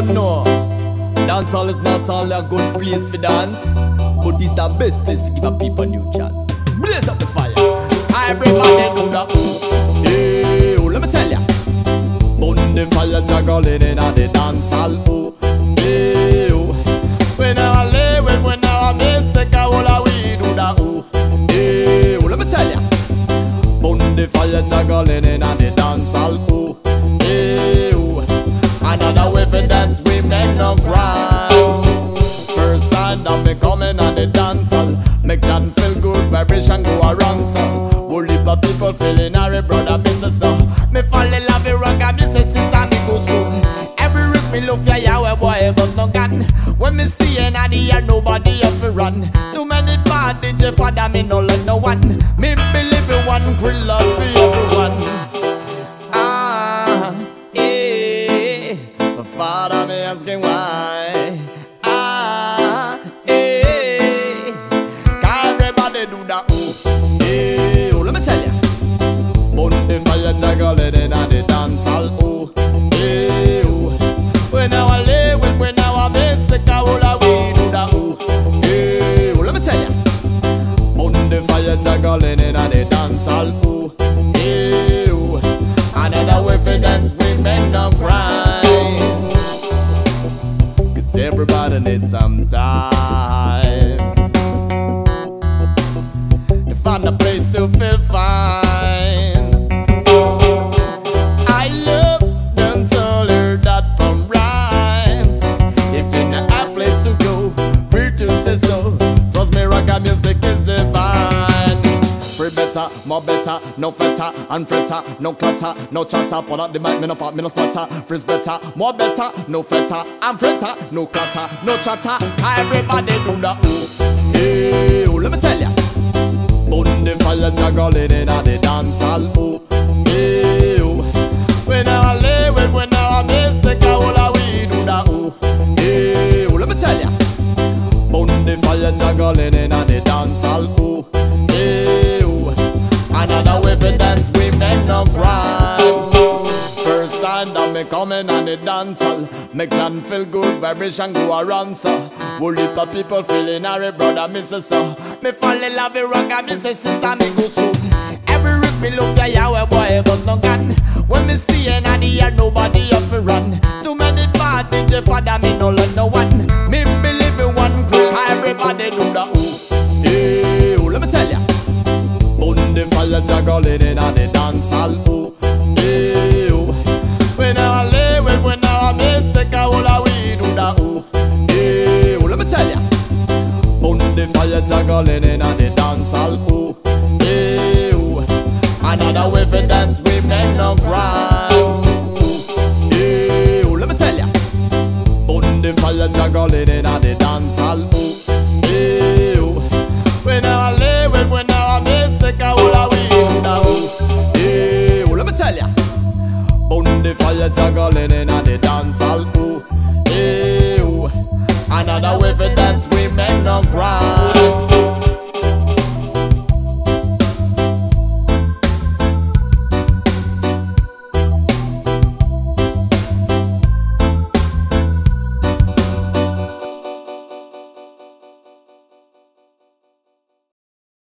don't know. Dancehall is not only a good place for dance, but it's the best place to give a people new chance. Blaze up the fire. Everybody do the ooh. Hey, ooh, let me tell ya. Burn the fire juggling in a the dancehall ooh. Hey, ooh. When I live, when when I miss it, I will we do the ooh. Hey, ooh, let me tell ya. Burn the fire juggling in a the dancehall ooh. Another way for dance, we make no crime. First time that me coming on the dancehall, make them feel good, vibration go around so. Whole heap of people feeling our brother, me say so. Me fall in love with rock, and me say sister, me go so. Every rip me love ya, yeah, boy, but no gun. When me stay in the air, nobody have to run. Too many bad DJ father, me no let no one. Me believe in one grill love for everybody needs some time to find a place to feel fine. More better, no fetter and fretter, no clutter, no chatter. Pull up the mic, me no fat, me no splatter. Freeze better, more better, no fetter and fretter, no clutter, no chatter. Everybody do the ooh, hey, ooh, let me tell ya. Burn the fire juggling in a the dance hall, ooh, hey, ooh. When I lay, when when I miss it, I will we do the ooh, hey, ooh, let me tell ya. Burn the fire juggling in a the coming on the dance hall Make them feel good, vibration go around so Whole heap of people feeling our brother, me so Me fall in love with rock and me say sister, me go so. Every rip me look ya, well, boy, but no gun. When me stay in the air, nobody have to run. Too many party, DJ father, me no let no one. Me believe in one grill, everybody do the ooh Hey, ooh, let me tell ya. The fire juggling in a the dance hall, oh. Juggling in a the dance hall, ooh. When I live, when when I I that, ooh. Let me tell ya. Juggling in